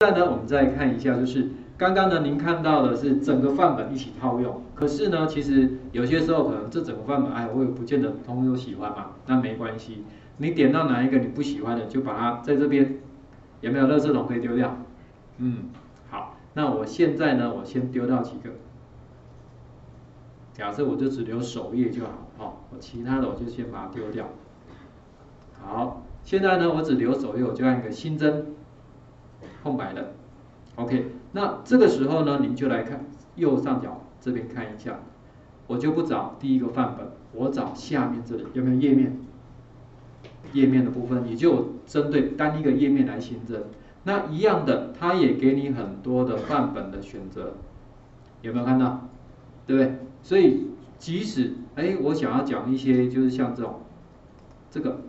现在呢，我们再看一下，就是刚刚呢，您看到的是整个范本一起套用。可是呢，其实有些时候可能这整个范本，哎，我也不见得通通都喜欢嘛。那没关系，你点到哪一个你不喜欢的，就把它在这边有没有垃圾桶可以丢掉？嗯，好。那我现在呢，我先丢掉几个。假设我就只留首页就好，好，我其他的我就先把它丢掉。好，现在呢，我只留首页，我就按一个新增。空白的，OK，那这个时候呢，您就来看右上角这边看一下，我就不找第一个范本，我找下面这里有没有页面？页面的部分，也就针对单一个页面来新增。那一样的，它也给你很多的范本的选择，有没有看到？对不对？所以即使哎，我想要讲一些就是像这种这个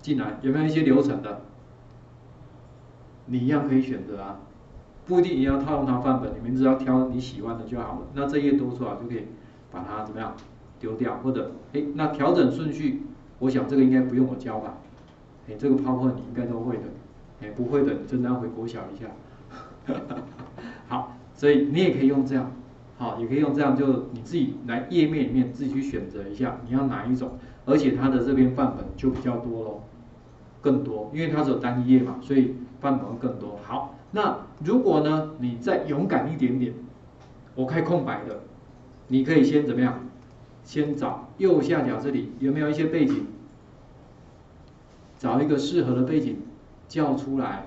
进来，有没有一些流程的？你一样可以选择啊，不一定也要套用它范本，你们只要挑你喜欢的就好了。那这页多出来就可以把它怎么样丢掉，或者哎，那调整顺序，我想这个应该不用我教吧？哎，这个泡泡你应该都会的，哎，不会的你真的要回国小一下。好，所以你也可以用这样，好，也可以用这样，就你自己来页面里面自己去选择一下你要哪一种，而且它的这边范本就比较多喽，更多，因为它只有单一页嘛，所以。范本更多，好，那如果呢，你再勇敢一点点，我开空白的，你可以先怎么样？先找右下角这里有没有一些背景？找一个适合的背景叫出来。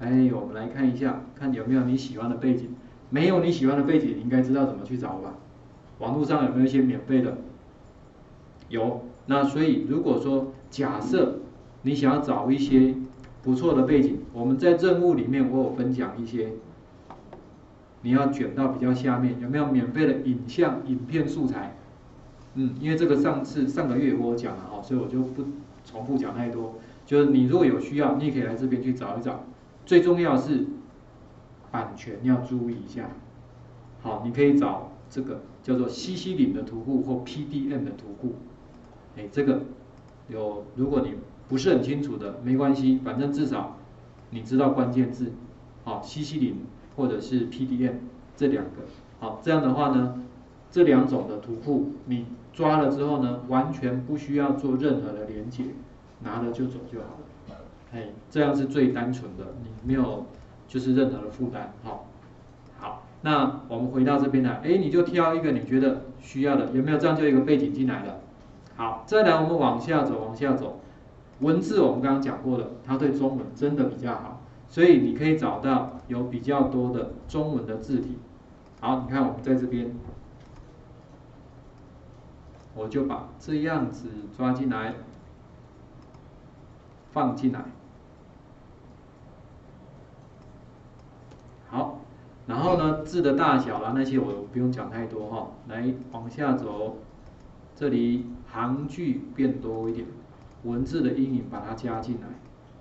哎，我们来看一下，看有没有你喜欢的背景。没有你喜欢的背景，你应该知道怎么去找吧？网络上有没有一些免费的？有。那所以如果说假设你想要找一些。不错的背景，我们在任务里面我有分享一些，你要卷到比较下面，有没有免费的影像、影片素材？嗯，因为这个上次上个月我讲了哦，所以我就不重复讲太多。就是你如果有需要，你也可以来这边去找一找。最重要是版权要注意一下。好，你可以找这个叫做西西领的图库或 PDM 的图库。哎，这个有，如果你。不是很清楚的，没关系，反正至少你知道关键字，好，西西林或者是 PDM 这两个，好，这样的话呢，这两种的图库你抓了之后呢，完全不需要做任何的连接，拿了就走就好了，哎，这样是最单纯的，你没有就是任何的负担，好，好，那我们回到这边来，哎，你就挑一个你觉得需要的，有没有？这样就一个背景进来了？好，再来我们往下走，往下走。文字我们刚刚讲过了，它对中文真的比较好，所以你可以找到有比较多的中文的字体。好，你看我们在这边，我就把这样子抓进来，放进来。好，然后呢，字的大小啦那些我不用讲太多哈，来往下走，这里行距变多一点。文字的阴影把它加进来，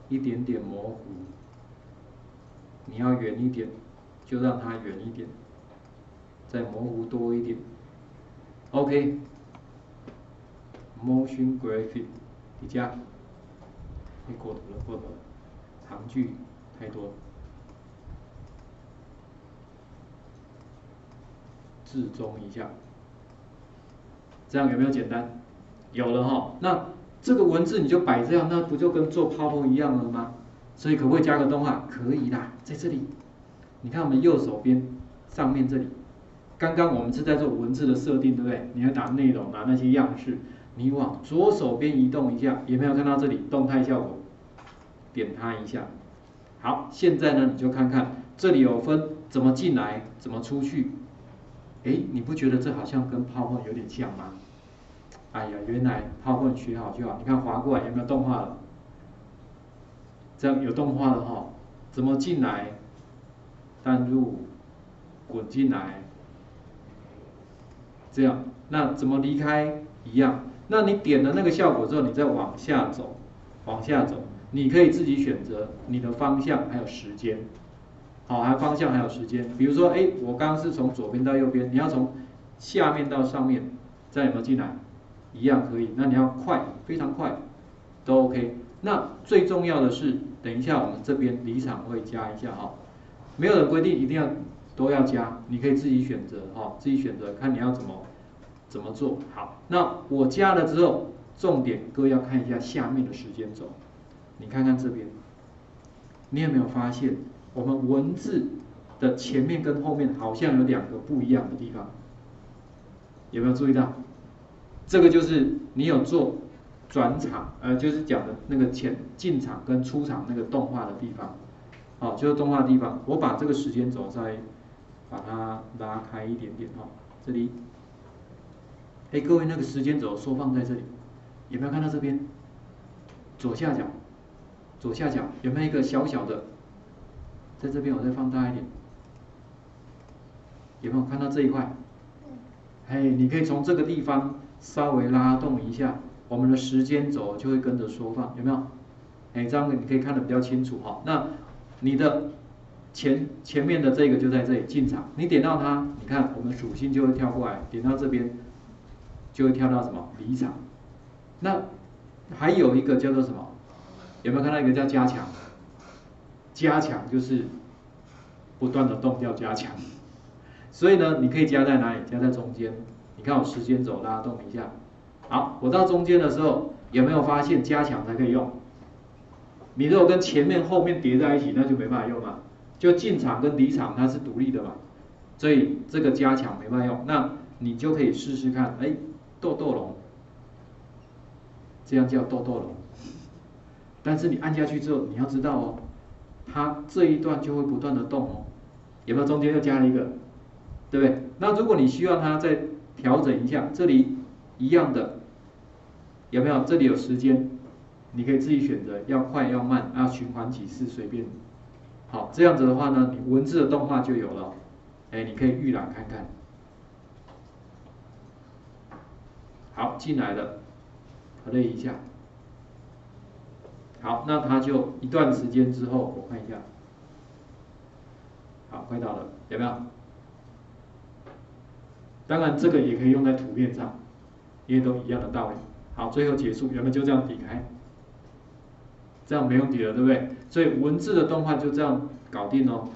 一点点模糊。你要远一点，就让它远一点，再模糊多一点。OK，Motion Graphic，你加，你过头了，过头了，行距太多，了。自中一下，这样有没有简单？有了哈，那。这个文字你就摆这样，那不就跟做泡泡一样了吗？所以可不可以加个动画？可以啦，在这里，你看我们右手边上面这里，刚刚我们是在做文字的设定，对不对？你要打内容，拿那些样式，你往左手边移动一下，有没有看到这里动态效果？点它一下。好，现在呢，你就看看这里有分怎么进来，怎么出去。哎，你不觉得这好像跟泡泡有点像吗？哎呀，原来泡泡学好就好。你看滑过来有没有动画了？这样有动画了哈。怎么进来？翻入，滚进来。这样，那怎么离开？一样。那你点了那个效果之后，你再往下走，往下走，你可以自己选择你的方向还有时间。好，还有方向还有时间。比如说，哎，我刚刚是从左边到右边，你要从下面到上面，这样有没有进来？一样可以，那你要快，非常快，都 OK。那最重要的是，等一下我们这边离场会加一下哈，没有人规定一定要都要加，你可以自己选择哈，自己选择看你要怎么怎么做好。那我加了之后，重点各位要看一下下面的时间轴，你看看这边，你有没有发现我们文字的前面跟后面好像有两个不一样的地方？有没有注意到？这个就是你有做。转场，呃，就是讲的那个前进场跟出场那个动画的地方，好，就是动画地方，我把这个时间轴再把它拉开一点点哈，这里，哎，各位那个时间轴缩放在这里，有没有看到这边？左下角，左下角有没有一个小小的？在这边我再放大一点，有没有看到这一块？哎，你可以从这个地方稍微拉动一下。我们的时间轴就会跟着缩放，有没有？哎，这样你可以看得比较清楚哈。那你的前前面的这个就在这里进场，你点到它，你看我们属性就会跳过来，点到这边就会跳到什么离场。那还有一个叫做什么？有没有看到一个叫加强？加强就是不断的动掉加强，所以呢，你可以加在哪里？加在中间。你看我时间轴拉动一下。好，我到中间的时候有没有发现加强才可以用？你如果跟前面后面叠在一起，那就没办法用了。就进场跟离场它是独立的嘛，所以这个加强没办法用。那你就可以试试看，哎，豆豆龙，这样叫豆豆龙。但是你按下去之后，你要知道哦，它这一段就会不断的动哦。有没有中间又加了一个？对不对？那如果你需要它在调整一下，这里。一样的，有没有？这里有时间，你可以自己选择要快要慢，要循环几次随便。好，这样子的话呢，你文字的动画就有了。哎，你可以预览看看。好，进来了，核对一下。好，那它就一段时间之后，我看一下。好，快到了，有没有？当然，这个也可以用在图片上。因为都一样的道理，好，最后结束，原本就这样抵开？这样没问题了，对不对？所以文字的动画就这样搞定哦，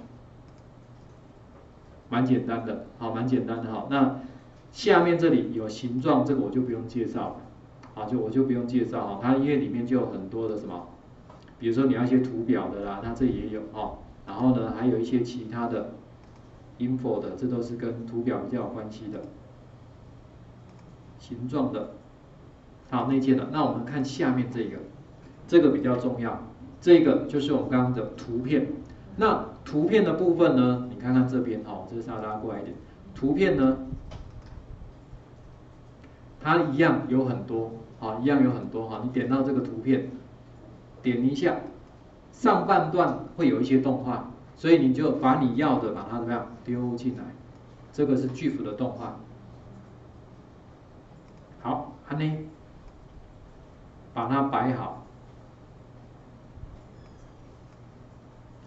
蛮简单的，好，蛮简单的哈。那下面这里有形状，这个我就不用介绍了，好，就我就不用介绍哈。它因为里面就有很多的什么，比如说你要一些图表的啦，它这里也有哈。然后呢，还有一些其他的 info 的，这都是跟图表比较有关系的。形状的，好内建的。那我们看下面这个，这个比较重要。这个就是我们刚刚的图片。那图片的部分呢？你看看这边哦，这是要拉过来一点。图片呢，它一样有很多，好，一样有很多哈。你点到这个图片，点一下，上半段会有一些动画，所以你就把你要的把它怎么样丢进来。这个是巨幅的动画。好，安呢，把它摆好，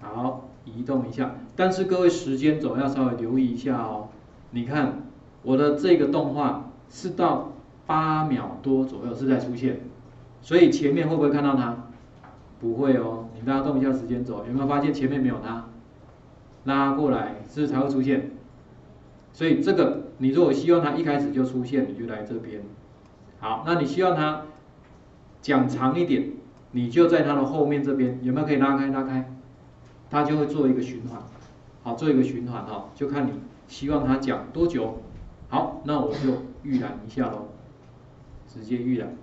好，移动一下。但是各位时间轴要稍微留意一下哦。你看我的这个动画是到八秒多左右是在出现，所以前面会不会看到它？不会哦。你大家动一下时间轴，有没有发现前面没有它？拉过来是才会出现？所以这个你如果希望它一开始就出现，你就来这边。好，那你希望它讲长一点，你就在它的后面这边有没有可以拉开拉开？它就会做一个循环，好，做一个循环哈，就看你希望它讲多久。好，那我就预览一下喽，直接预览，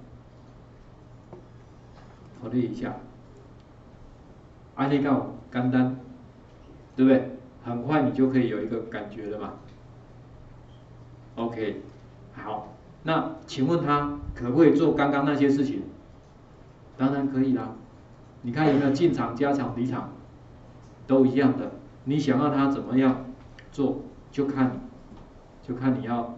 考虑一下，安利告干单，对不对？很快你就可以有一个感觉了嘛。OK，好。那请问他可不可以做刚刚那些事情？当然可以啦。你看有没有进场、加场、离场，都一样的。你想要他怎么样做，就看，就看你要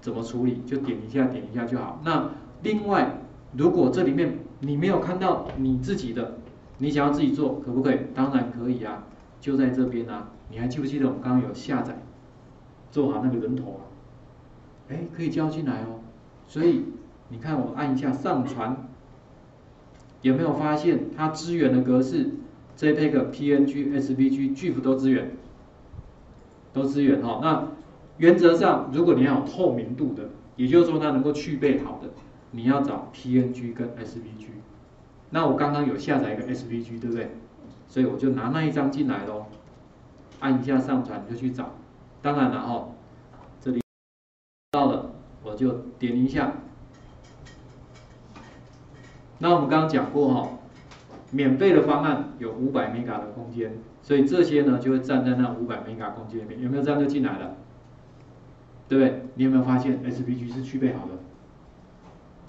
怎么处理，就点一下、点一下就好。那另外，如果这里面你没有看到你自己的，你想要自己做，可不可以？当然可以啊，就在这边啊。你还记不记得我们刚刚有下载，做好那个人头啊？哎，可以交进来哦，所以你看我按一下上传，有没有发现它支援的格式，JPEG、PNG、SVG、GIF 都支援，都支援哈。那原则上，如果你要有透明度的，也就是说它能够去背好的，你要找 PNG 跟 SVG。那我刚刚有下载一个 SVG，对不对？所以我就拿那一张进来喽，按一下上传就去找。当然了哈，这里到了我就点一下。那我们刚刚讲过哈，免费的方案有五百 mega 的空间，所以这些呢就会站在那五百 mega 空间里面。有没有这样就进来了？对不对？你有没有发现 SVG 是具备好的？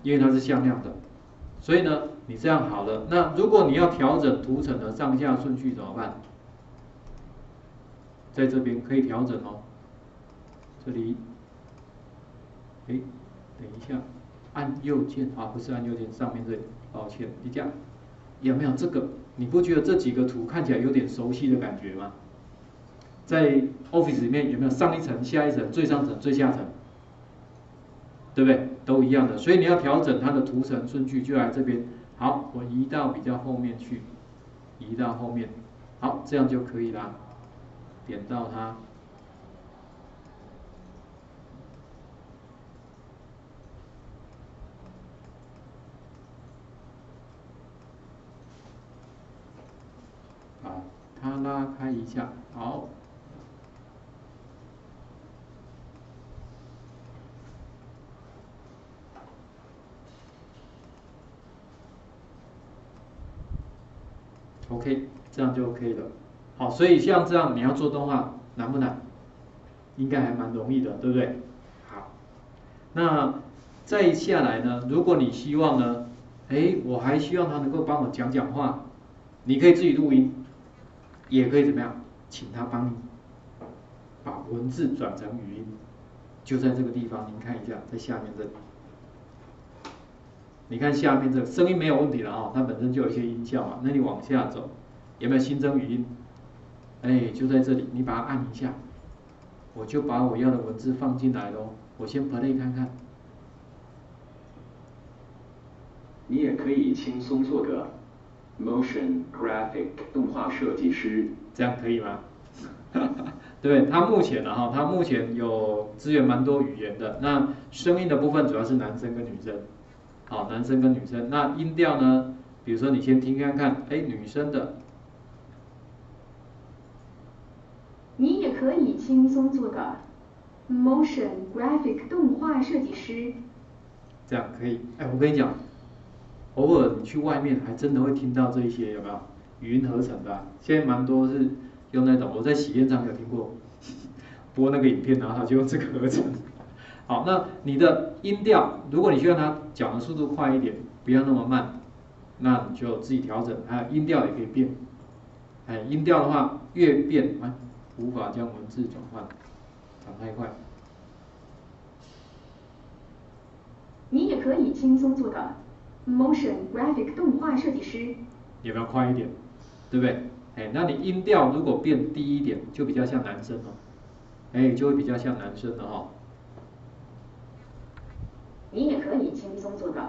因为它是向量的，所以呢，你这样好了。那如果你要调整图层的上下顺序怎么办？在这边可以调整哦。这里，哎，等一下，按右键啊，不是按右键，上面这里，抱歉，一下，有没有这个？你不觉得这几个图看起来有点熟悉的感觉吗？在 Office 里面有没有上一层、下一层、最上层、最下层？对不对？都一样的，所以你要调整它的图层顺序，就来这边。好，我移到比较后面去，移到后面，好，这样就可以啦。点到它。把它拉开一下，好。OK，这样就 OK 了。好，所以像这样你要做动画难不难？应该还蛮容易的，对不对？好，那再下来呢？如果你希望呢，哎，我还希望他能够帮我讲讲话，你可以自己录音，也可以怎么样？请他帮你把文字转成语音，就在这个地方，您看一下，在下面这里。你看下面这个声音没有问题了啊，它本身就有一些音效嘛。那你往下走，有没有新增语音？哎，就在这里，你把它按一下，我就把我要的文字放进来喽。我先 play 看看。你也可以轻松做个 motion graphic 动画设计师，这样可以吗？对，它目前呢哈，它目前有资源蛮多语言的。那声音的部分主要是男生跟女生。好，男生跟女生，那音调呢？比如说你先听看看，哎，女生的。你也可以轻松做个 motion graphic 动画设计师。这样可以，哎，我跟你讲，偶尔你去外面还真的会听到这一些，有没有？语音合成的，现在蛮多是用那种，我在喜宴上有听过，播那个影片，然后他就用这个合成。好，那你的音调，如果你需要它讲的速度快一点，不要那么慢，那你就自己调整。还有音调也可以变，哎，音调的话越变啊，无法将文字转换，讲太快。你也可以轻松做个 motion graphic 动画设计师。也不要快一点，对不对？哎，那你音调如果变低一点，就比较像男生了，哎，就会比较像男生了哈。你也可以轻松做个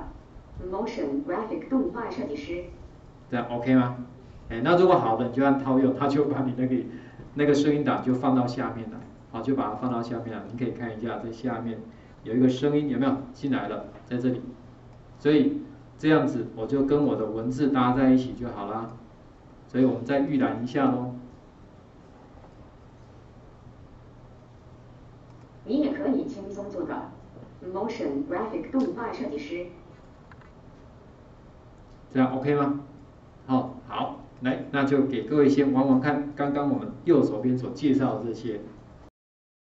motion graphic 动画设计师，这样 OK 吗？哎，那如果好的，你就按套用，它就把你那个那个声音档就放到下面来，好，就把它放到下面了。你可以看一下，在下面有一个声音有没有进来了，在这里，所以这样子我就跟我的文字搭在一起就好啦。所以我们再预览一下喽。你也可以轻松做个。Motion graphic 动画设计师，这样 OK 吗？哦，好，来，那就给各位先玩玩看，刚刚我们右手边所介绍的这些。